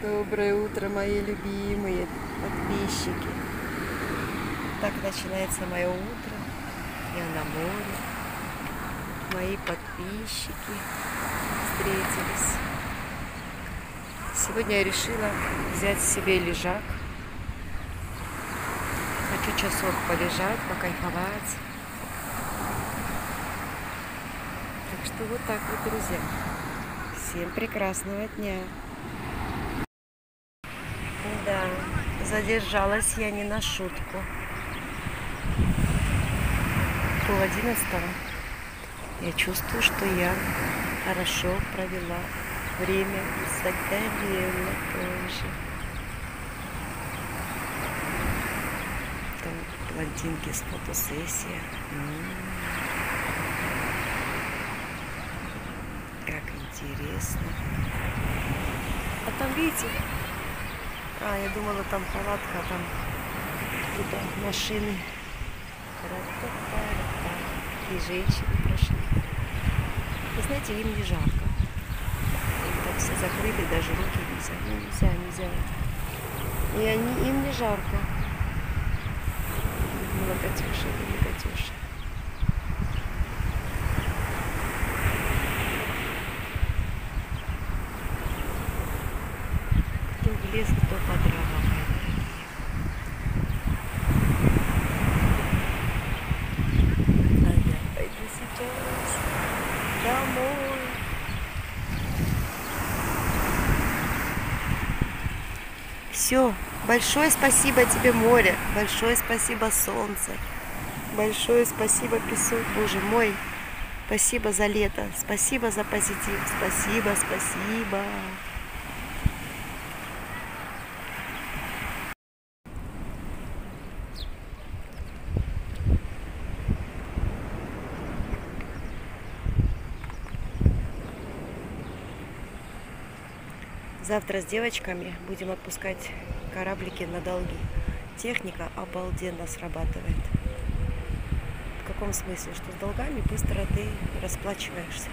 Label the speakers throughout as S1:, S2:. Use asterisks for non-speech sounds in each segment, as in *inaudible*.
S1: Доброе утро, мои любимые подписчики. Так начинается мое утро. Я на море. Мои подписчики встретились. Сегодня я решила взять себе лежак. Хочу часок полежать, покайфовать. Так что вот так вот, друзья. Всем прекрасного дня. Да, задержалась я не на шутку. Пол одиннадцатого. Я чувствую, что я хорошо провела время высокомерно тоже. Там блондинки с фотосессия. М-м-м. Как интересно. А там, видите, а, я думала, там палатка, а там туда машины. И женщины прошли. Вы знаете, им не жарко. Им так все закрыли, даже руки нельзя. Ну, нельзя, нельзя. И они, им не жарко. Думала, Катюша, не Катюша. Кто в лес, кто по дрова. А я пойду сейчас домой. Все, большое спасибо тебе, море, большое спасибо, солнце, большое спасибо, песок, боже мой, спасибо за лето, спасибо за позитив, спасибо, спасибо. Завтра с девочками будем отпускать кораблики на долги. Техника обалденно срабатывает. В каком смысле? Что с долгами быстро ты расплачиваешься,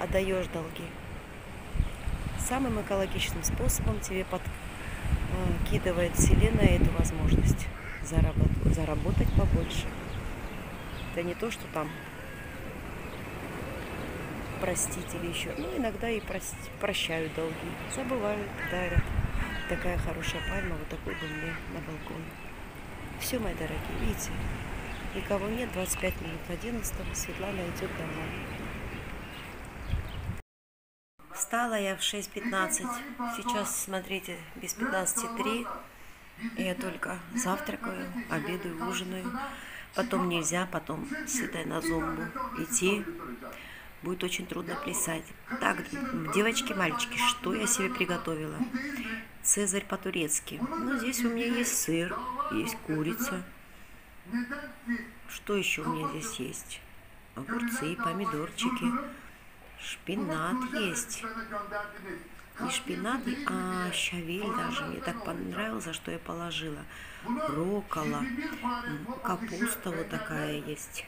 S1: отдаешь долги. Самым экологичным способом тебе подкидывает Вселенная эту возможность заработать, заработать побольше. Это не то, что там простить или еще. Ну, иногда и прости, прощают долги. Забывают, дарят. Такая хорошая пальма, вот такой бы мне на балкон. Все, мои дорогие, видите, никого нет, 25 минут 11 Светлана идет домой. Встала я в 6.15. Сейчас, смотрите, без 15.3. Я только завтракаю, обедаю, ужинаю. Потом нельзя, потом сюда на зомбу идти будет очень трудно плясать. Так, девочки, мальчики, что я себе приготовила? Цезарь по-турецки. Ну, здесь у меня есть сыр, есть курица. Что еще у меня здесь есть? Огурцы, помидорчики, шпинат есть. Не шпинат, а щавель даже. Мне так понравился, что я положила. Рокола, капуста вот такая есть.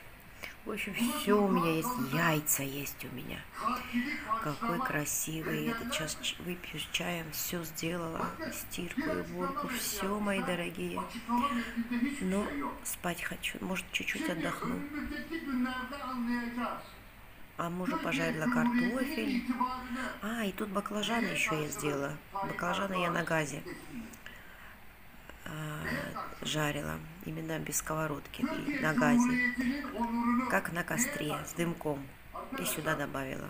S1: В общем, все у меня есть, яйца есть у меня. Какой красивый. Этот час выпью с чаем, все сделала, стирку и уборку, все, мои дорогие. Но спать хочу, может, чуть-чуть отдохну. А мужу пожарила картофель. А, и тут баклажаны еще я сделала. Баклажаны я на газе жарила, именно без сковородки, на газе, как на костре, с дымком. И сюда добавила.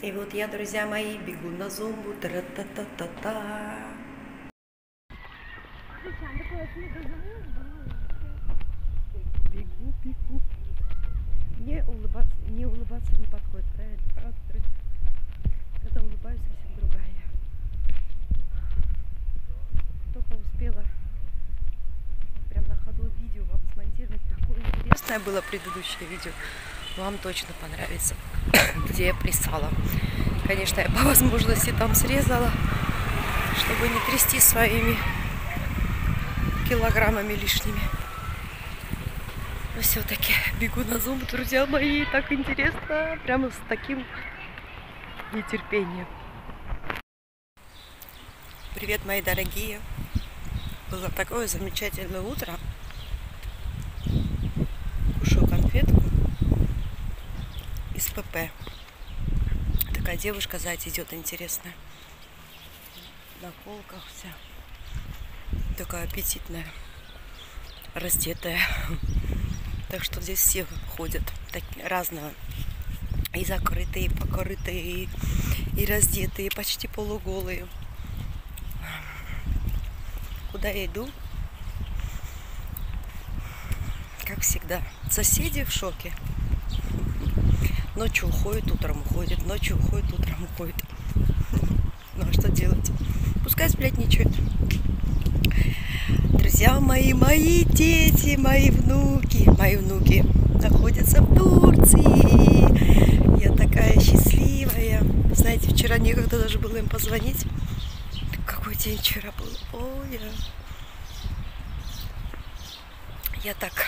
S1: И вот я, друзья мои, бегу на зомбу. Тра-та-та-та-та. Бегу, бегу. Не улыбаться, не улыбаться не подходит, правильно? Правда, друзья? Когда улыбаюсь, совсем другая. Только успела прям на ходу видео вам смонтировать. Такое интересное было предыдущее видео. Вам точно понравится, *coughs* где я плясала. Конечно, я по возможности там срезала, чтобы не трясти своими килограммами лишними. Но все-таки бегу на зум, друзья мои, так интересно, прямо с таким нетерпением. Привет, мои дорогие! Было такое замечательное утро. ПП. Такая девушка сзади идет интересная. На полках вся. Такая аппетитная. Раздетая. Так что здесь все ходят. Так, разного. И закрытые, и покрытые, и раздетые, почти полуголые куда я иду. Как всегда, соседи в шоке. Ночью уходит, утром уходит, ночью уходит, утром уходит. *laughs* Ну а что делать? Пускай сплетничают. Друзья мои, мои дети, мои внуки, мои внуки находятся в Турции. Я такая счастливая. Знаете, вчера некогда даже было им позвонить день вчера был. Ой, я... я так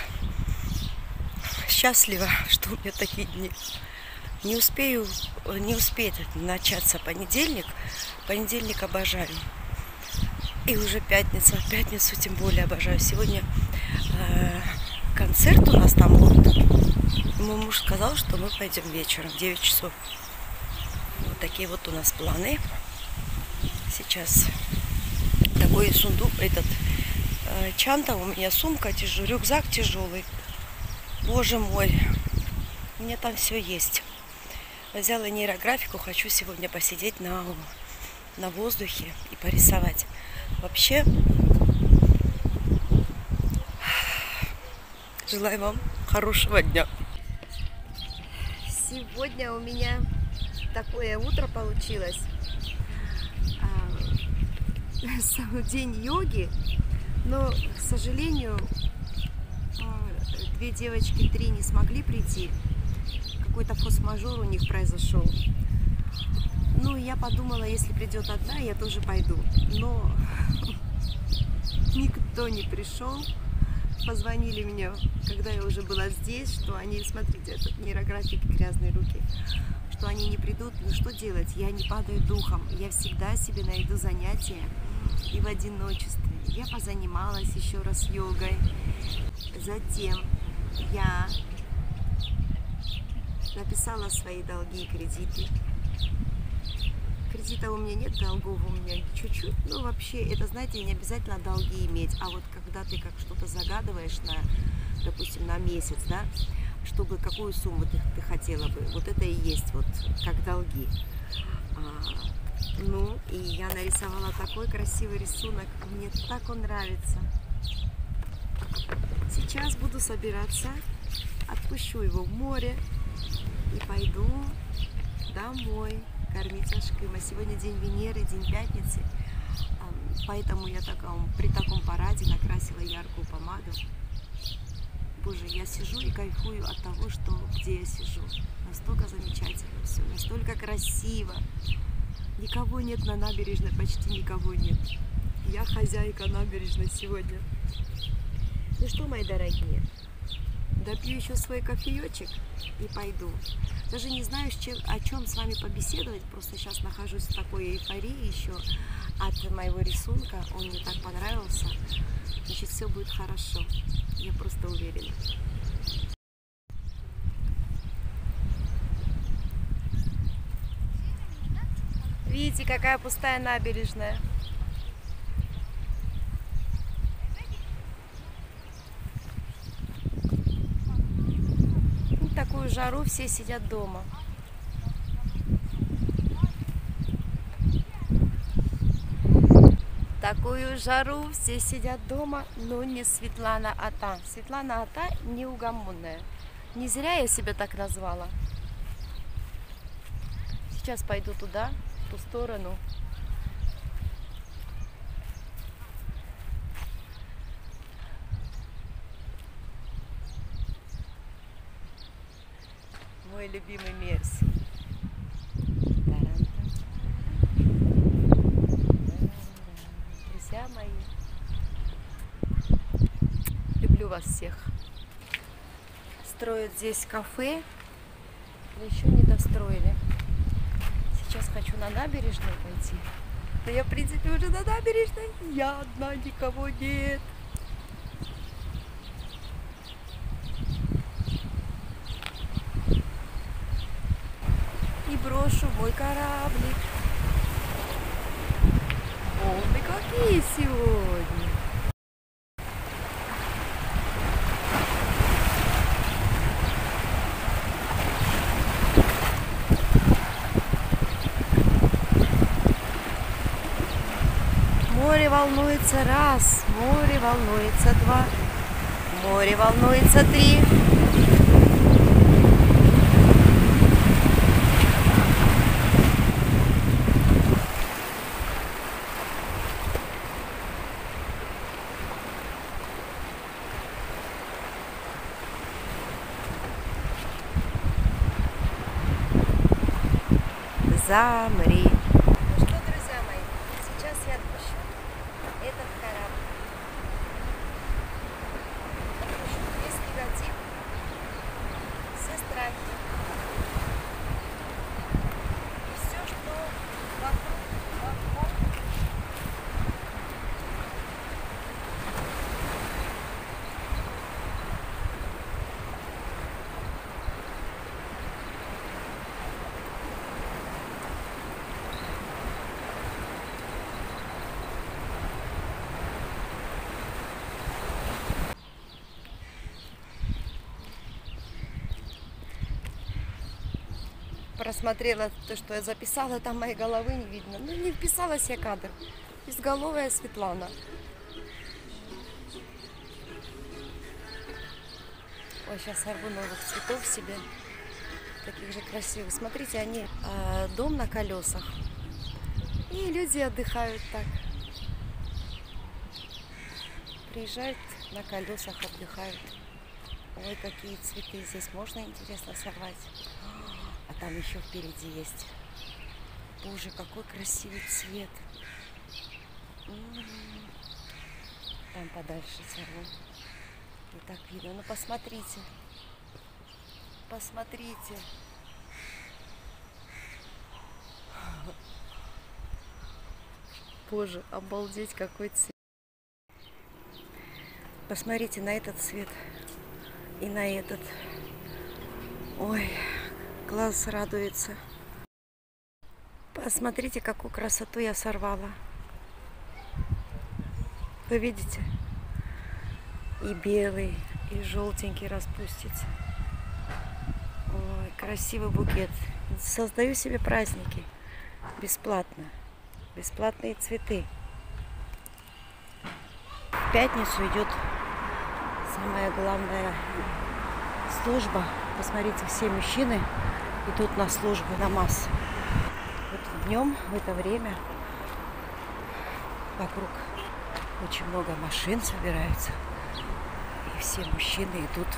S1: счастлива, что у меня такие дни. Не успею, не успеет начаться понедельник. Понедельник обожаю. И уже пятница. Пятницу тем более обожаю. Сегодня э, концерт у нас там будет. Мой муж сказал, что мы пойдем вечером в 9 часов. Вот такие вот у нас планы. Сейчас такой сундук, этот э, чанта у меня, сумка тяжелый, рюкзак тяжелый. Боже мой, у меня там все есть. Взяла нейрографику, хочу сегодня посидеть на, на воздухе и порисовать. Вообще, желаю вам хорошего дня. Сегодня у меня такое утро получилось. *laughs* день йоги, но, к сожалению, а, две девочки, три не смогли прийти. Какой-то форс-мажор у них произошел. Ну, я подумала, если придет одна, я тоже пойду. Но *laughs* никто не пришел. Позвонили мне, когда я уже была здесь, что они, смотрите, этот нейрографик грязные руки, что они не придут. Ну что делать? Я не падаю духом. Я всегда себе найду занятия и в одиночестве. Я позанималась еще раз йогой. Затем я написала свои долги и кредиты. Кредита у меня нет, долгов у меня чуть-чуть. Ну, вообще, это, знаете, не обязательно долги иметь. А вот когда ты как что-то загадываешь на, допустим, на месяц, да, чтобы какую сумму ты, ты хотела бы, вот это и есть вот как долги. А, ну, и я нарисовала такой красивый рисунок. Мне так он нравится. Сейчас буду собираться, отпущу его в море и пойду домой кормить Ашкыма. Сегодня день Венеры, день пятницы. Поэтому я таком, при таком параде накрасила яркую помаду. Боже, я сижу и кайфую от того, что где я сижу. Настолько замечательно все, настолько красиво. Никого нет на набережной, почти никого нет. Я хозяйка набережной сегодня. Ну что, мои дорогие, допью еще свой кофеечек и пойду. Даже не знаю, чем, о чем с вами побеседовать, просто сейчас нахожусь в такой эйфории еще от моего рисунка. Он мне так понравился. Значит, все будет хорошо. Я просто уверена. Видите, какая пустая набережная. В жару все сидят дома. Такую жару все сидят дома, но не Светлана Ата. Светлана Ата неугомонная. Не зря я себя так назвала. Сейчас пойду туда, ту сторону. Мой любимый Мерси. Друзья мои, люблю вас всех. Строят здесь кафе, но еще не достроили. Сейчас хочу на набережную пойти. Но я, в принципе, уже на набережной. Я одна, никого нет. И брошу мой кораблик. Мы какие сегодня. Море волнуется раз, море волнуется два, море волнуется три. Замри. Ну что, друзья мои, сейчас я отпущу этот корабль. Отпущу весь негатив, все страхи. И все, что вокруг, вокруг. Просмотрела то, что я записала, там моей головы не видно. Ну, не вписалась я кадр. Изголовая Светлана. Ой, сейчас сорву новых цветов себе. Таких же красивых. Смотрите, они а, дом на колесах. И люди отдыхают так. Приезжают на колесах, отдыхают. Ой, какие цветы здесь можно интересно сорвать. А там еще впереди есть. Боже, какой красивый цвет. М-м-м. Там подальше сорву. Не так видно. Ну посмотрите. Посмотрите. Боже, обалдеть, какой цвет. Посмотрите на этот цвет и на этот. Ой, глаз радуется. Посмотрите, какую красоту я сорвала. Вы видите? И белый, и желтенький распустится. Ой, красивый букет. Создаю себе праздники. Бесплатно. Бесплатные цветы. В пятницу идет самая главная служба. Посмотрите, все мужчины идут на службу, на массу. Вот днем, в это время, вокруг очень много машин собираются. И все мужчины идут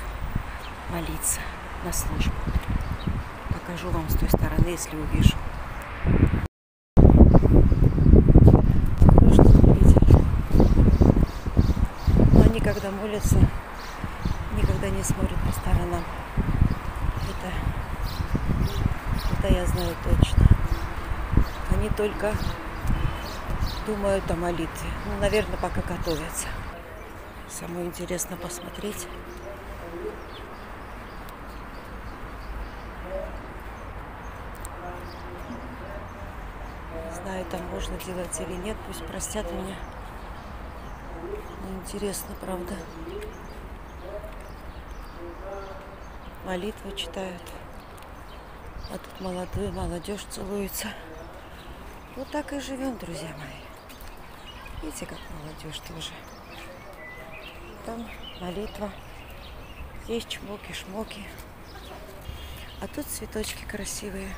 S1: молиться на службу. Покажу вам с той стороны, если увижу. Ну, что вы видели? Но они, когда молятся, никогда не смотрят по сторонам. Это, это я знаю точно. Они только думают о молитве. Ну, наверное, пока готовятся. Самое интересно посмотреть. Знаю, там можно делать или нет, пусть простят меня. Интересно, правда. Молитву читают. А тут молодые, молодежь целуется. Вот так и живем, друзья мои. Видите, как молодежь тоже. Там молитва. Здесь чмоки-шмоки. А тут цветочки красивые.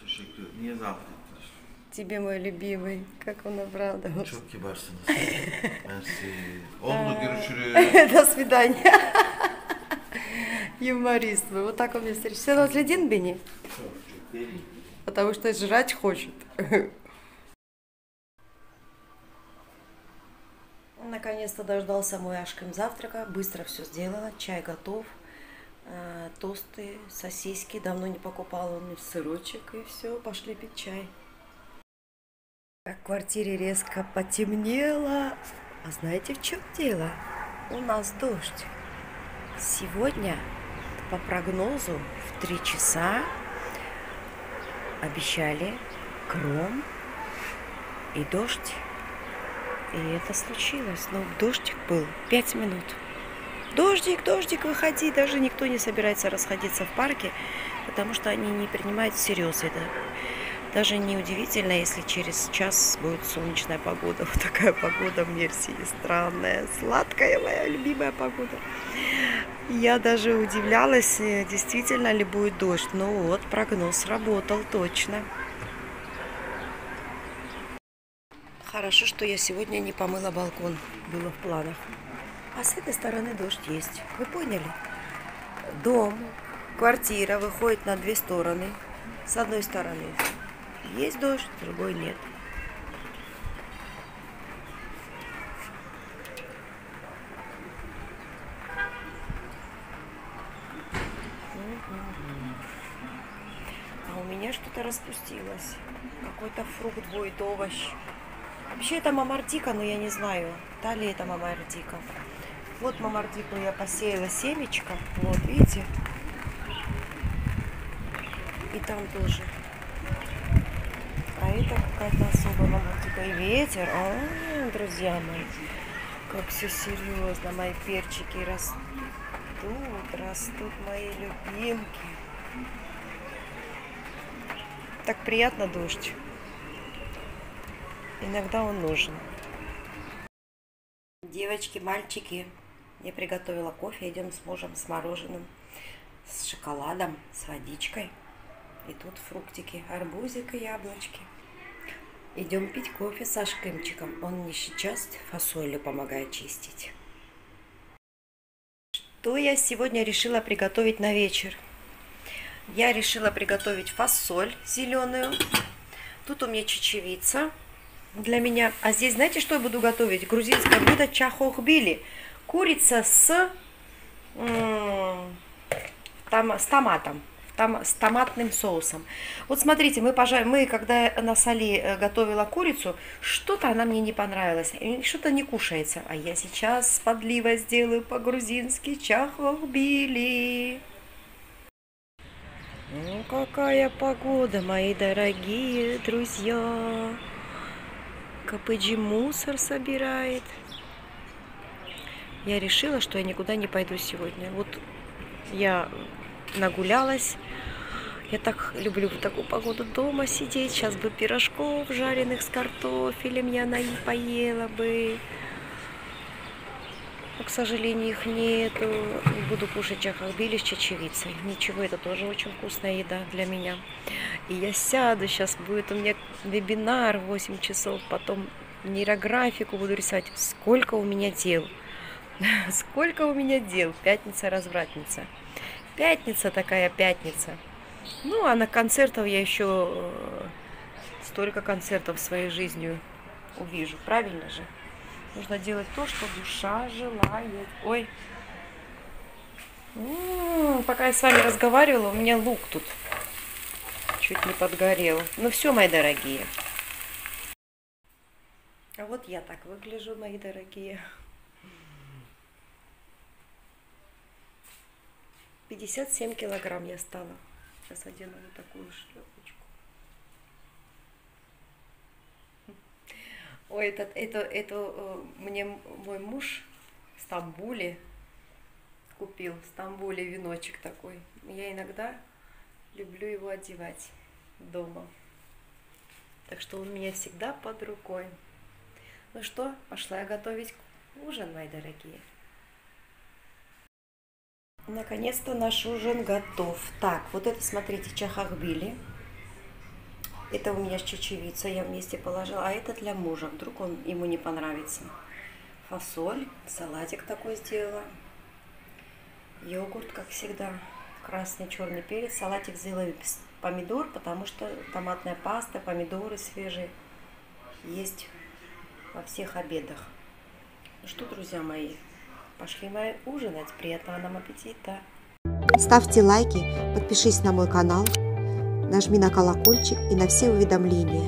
S2: Teşekkür ederim. Niye zahmet ettiniz?
S1: Тебе, мой любимый, как он обрадовался.
S2: Çok kibarsınız. Mersi. Oldu görüşürüz.
S1: До свидания. Юморист вы. Вот так он мне beni?
S2: Çok çok değil.
S1: Потому что жрать хочет. Наконец-то дождался мой Ашкин завтрака. Быстро все сделала. Чай готов. а, тосты, сосиски. Давно не покупала он сырочек. И все, пошли пить чай. В квартире резко потемнело. А знаете, в чем дело? У нас дождь. Сегодня по прогнозу в три часа обещали гром и дождь. И это случилось. Но дождик был пять минут. Дождик, дождик, выходи. Даже никто не собирается расходиться в парке, потому что они не принимают всерьез это. Даже не удивительно, если через час будет солнечная погода. *laughs* Вот такая погода в Мерсии странная, сладкая моя любимая погода. Я даже удивлялась, э, действительно ли будет дождь. Но вот прогноз работал точно. Хорошо, что я сегодня не помыла балкон. Было в планах. А с этой стороны дождь есть. Вы поняли? Дом, квартира выходит на две стороны. С одной стороны есть дождь, с другой нет. А распустилось. Какой-то фрукт будет, овощ. Вообще это мамардика, но я не знаю, та ли это мамардика. Вот мамардику я посеяла семечко. Вот, видите? И там тоже. А это какая-то особая мамардика. И ветер. А, друзья мои, как все серьезно. Мои перчики растут, растут мои любимки. Так приятно дождь. Иногда он нужен. Девочки, мальчики, я приготовила кофе. Идем с мужем с мороженым, с шоколадом, с водичкой. И тут фруктики, арбузик и яблочки. Идем пить кофе с Ашкымчиком. Он мне сейчас фасолью помогает чистить. Что я сегодня решила приготовить на вечер? Я решила приготовить фасоль зеленую. Тут у меня чечевица, для меня. А здесь, знаете, что я буду готовить? Грузинское блюдо чахохбили. Курица с, там, с томатом. Там, с томатным соусом. Вот смотрите, мы, пожар... мы когда на соли э, готовила курицу, что-то она мне не понравилась, что-то не кушается. А я сейчас с подливой сделаю по-грузински чахохбили. Ну, какая погода, мои дорогие друзья. Капыджи мусор собирает. Я решила, что я никуда не пойду сегодня. Вот я нагулялась. Я так люблю в такую погоду дома сидеть. Сейчас бы пирожков жареных с картофелем я на поела бы. Но, к сожалению, их нету. Буду кушать чахахбили с чечевицей. Ничего, это тоже очень вкусная еда для меня. И я сяду, сейчас будет у меня вебинар в 8 часов, потом нейрографику буду рисовать. Сколько у меня дел. *laughs* Сколько у меня дел. Пятница-развратница. Пятница такая пятница. Ну, а на концертов я еще э, столько концертов своей жизнью увижу. Правильно же? Нужно делать то, что душа желает. Ой. М-м, пока я с вами разговаривала, у меня лук тут чуть не подгорел. Ну все, мои дорогие. А вот я так выгляжу, мои дорогие. 57 килограмм я стала. Сейчас одену вот такую шлепочку. Ой, этот, это, это э, мне мой муж в Стамбуле купил. В Стамбуле веночек такой. Я иногда люблю его одевать дома. Так что он у меня всегда под рукой. Ну что, пошла я готовить ужин, мои дорогие. Наконец-то наш ужин готов. Так, вот это, смотрите, чахахбили. Это у меня чечевица, я вместе положила. А это для мужа, вдруг он ему не понравится. Фасоль, салатик такой сделала. Йогурт, как всегда. Красный, черный перец. Салатик сделала помидор, потому что томатная паста, помидоры свежие есть во всех обедах. Ну что, друзья мои, пошли мы ужинать. Приятного нам аппетита! Ставьте лайки, подпишись на мой канал, нажми на колокольчик и на все уведомления.